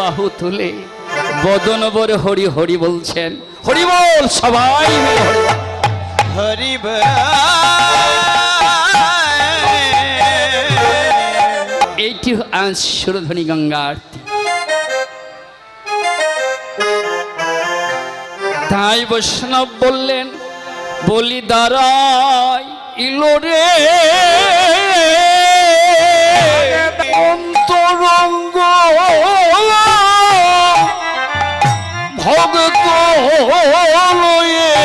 বাহু তুলে বদন বরে হরি হরি বলছেন হরি বল সবাই হরি এইটি আজ সুরধ্বনি গঙ্গা আরতি। তাই বৈষ্ণব বললেন বলি দাঁড়াই 好个多好老爷！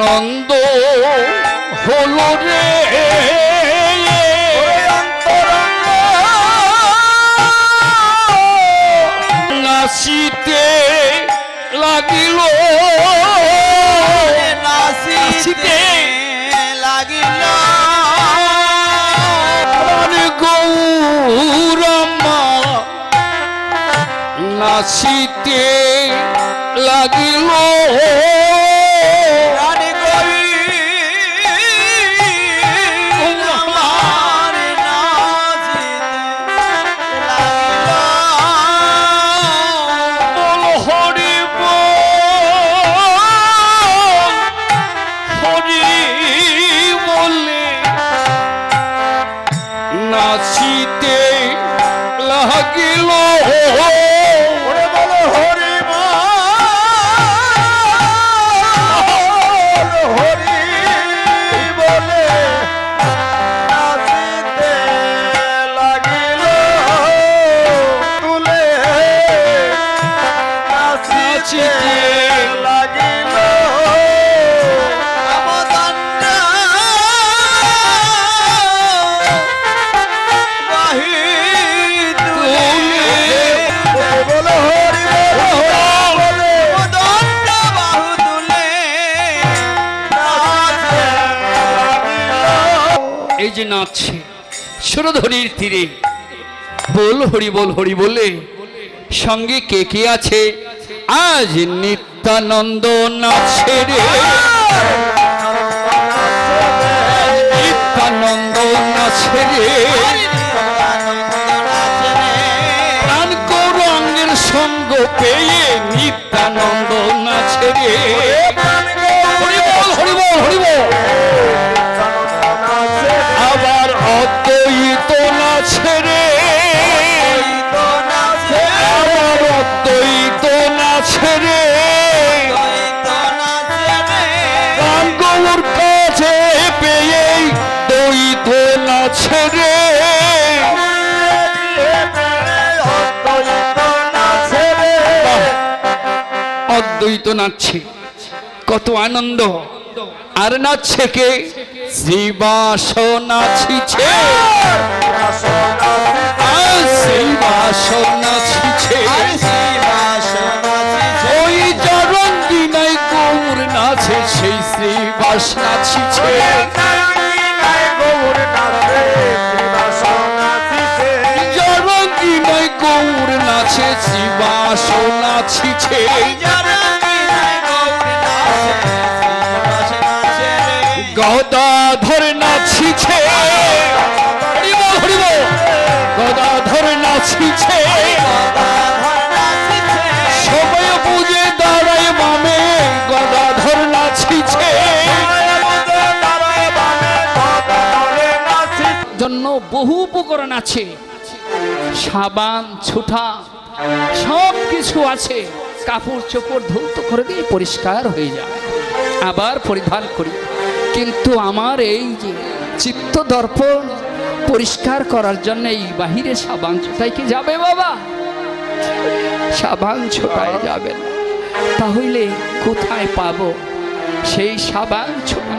আনন্দ হলো রে। নাচিতে লাগিল। নাচিতে লাগিল। গৌরম্মা নাচিতে লাগিল। নাচছে। সুরধনির তীরে। বল হরি বল হরি বলে, সঙ্গে কে কে আছে? আজ নিত্যানন্দ নাচে রে। নিত্যানন্দ নাচে রে। অদ্বৈত নাচছে, কত আনন্দ। আর নাচছে কে? শ্রীবাস নাচিছে শ্রীবাস নাচিছে ওই নাচে, সেই শ্রীবাস নাচিছে নাচে শ্রীবাস নাচিছে জন্য বহু উপকরণ আছে। সাবান ছুটা সব কিছু আছে। কাপড় চোপড় ধৌত করে দিয়ে পরিষ্কার হয়ে যায়। আবার পরিধান করি। কিন্তু আমার এই যে চিত্ত দর্পণ পরিষ্কার করার জন্য এই বাহিরে সাবান ছোটাই কি যাবে বাবা? সাবান ছোটায় যাবে না। তাহলে কোথায় পাবো? সেই সাবান ছোটা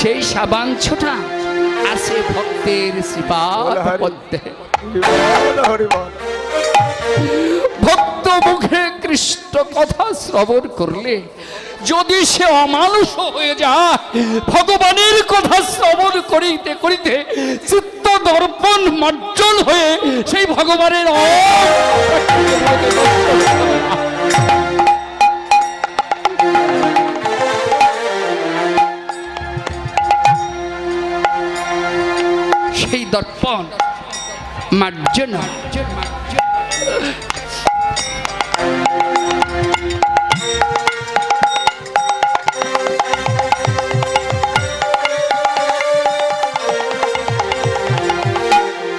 সেই সাবান ছোটা আছে ভক্তের বল ভক্ত মুখে কৃষ্ণ কথা শ্রবণ করলে যদি সে অমানুষ হয়ে যায় ভগবানের কথা শ্রবণ করিতে করিতে চিত্ত দর্পণ মার্জন হয়ে সেই ভগবানের অ- দর্পণ। মার্জন।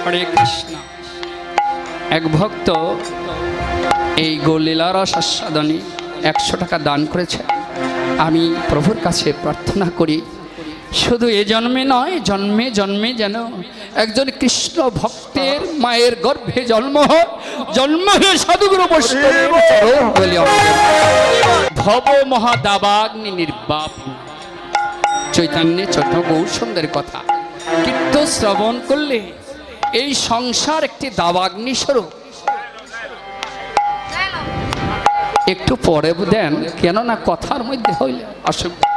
হরে কৃষ্ণ। এক ভক্ত এই গোলীলার আস্বাদনে একশো টাকা দান করেছে। আমি প্রভুর কাছে প্রার্থনা করি, শুধু এ জন্মে নয়, জন্মে জন্মে যেন একজন কৃষ্ণ ভক্তের মায়ের গর্ভে জন্ম হয় জন্ম হয়ে সাধুগুরু। ভব মহাদাবাগ্নি নির্বাপ চৈতন্যে চৈতন্য বহু সুন্দর কথা। কিন্তু শ্রবণ করলে এই সংসার একটি দাবাগ্নি স্বরূপ। একটু পরে দেন কেননা কথার মধ্যে হইলে অসুবিধা।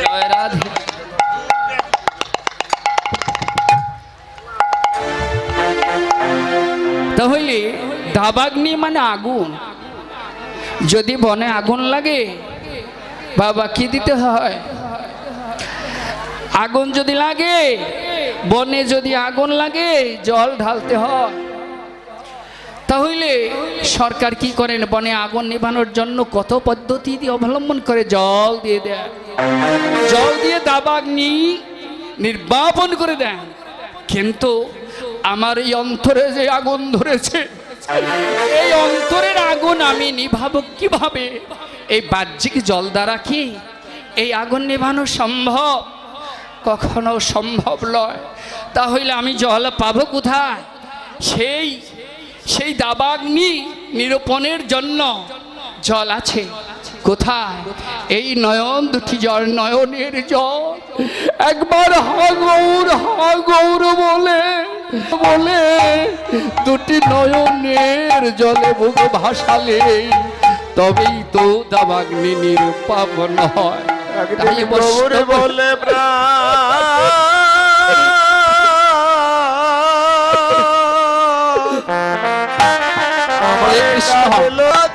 জয় রাধে। তাহলে দাবাগ্নি মানে আগুন। যদি বনে আগুন লাগে, বাবা, কি দিতে হয়? আগুন যদি লাগে, বনে যদি আগুন লাগে, জল ঢালতে হয়। তাহলে সরকার কি করেন? বনে আগুন নেভানোর জন্য কত পদ্ধতি অবলম্বন করে? জল দিয়ে দেয় জল দিয়ে দাবাগ্নি নির্বাপন করে দেন। কিন্তু আমার এই অন্তরে যে আগুন ধরেছে, এই অন্তরের আগুন আমি নিভাব কীভাবে? এই বাহ্যিক জল দ্বারা কি এই আগুন নেভানো সম্ভব? কখনো সম্ভব নয়। তাহলে আমি জল পাবো কোথায়? সেই সেই দাবাগ্নি নিরূপণের জন্য জল আছে কোথায়? এই নয়ন দুটি জল, নয়নের জল। একবার হাগৌর হাগৌর বলে বলে দুটি নয়নের জলে বুক ভাসালে তবেই তো দাবাগ্নি নিরূপাপন হয়। বলে কৃষ্ণ।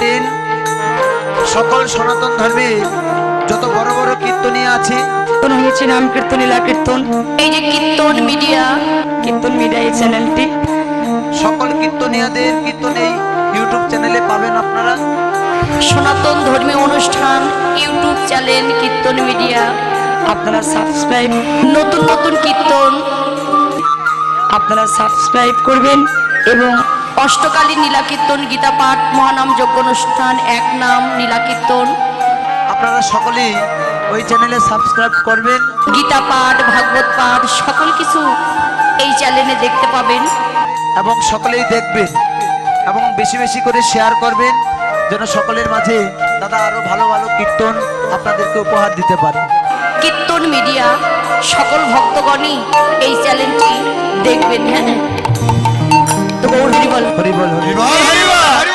টেন। সকল সনাতন ধর্মে যত বড় বড় কীর্তনীয় আছে হয়েছে নাম কীর্তন লীলা কীর্তন। এই যে কীর্তন মিডিয়া। কীর্তন মিডিয়া এই চ্যানেলটি। সকল কীর্তনীয়দের কীর্তন এই ইউটিউব চ্যানেলে পাবেন আপনারা। সনাতন ধর্মীয় অনুষ্ঠান ইউটিউব চ্যানেল কীর্তন মিডিয়া। আপনারা সাবস্ক্রাইব নতুন নতুন কীর্তন। আপনারা সাবস্ক্রাইব করবেন এবং অষ্টকালী নীলা কীর্তন গীতা পাঠ মহানাম যজ্ঞ অনুষ্ঠান এক নাম নীলাকীর্তন। আপনারা সকলেই ওই চ্যানেলে সাবস্ক্রাইব করবেন। গীতা পাঠ ভাগবত পাঠ সকল কিছু এই চ্যানেলে দেখতে পাবেন। এবং সকলেই দেখবেন এবং বেশি বেশি করে শেয়ার করবেন যেন সকলের মাঝে দাদা আরও ভালো ভালো কীর্তন আপনাদেরকে উপহার দিতে পারে। কীর্তন মিডিয়া সকল ভক্তগণই এই চ্যানেলটি দেখবেন হ্যাঁ। তো গৌর হরি বল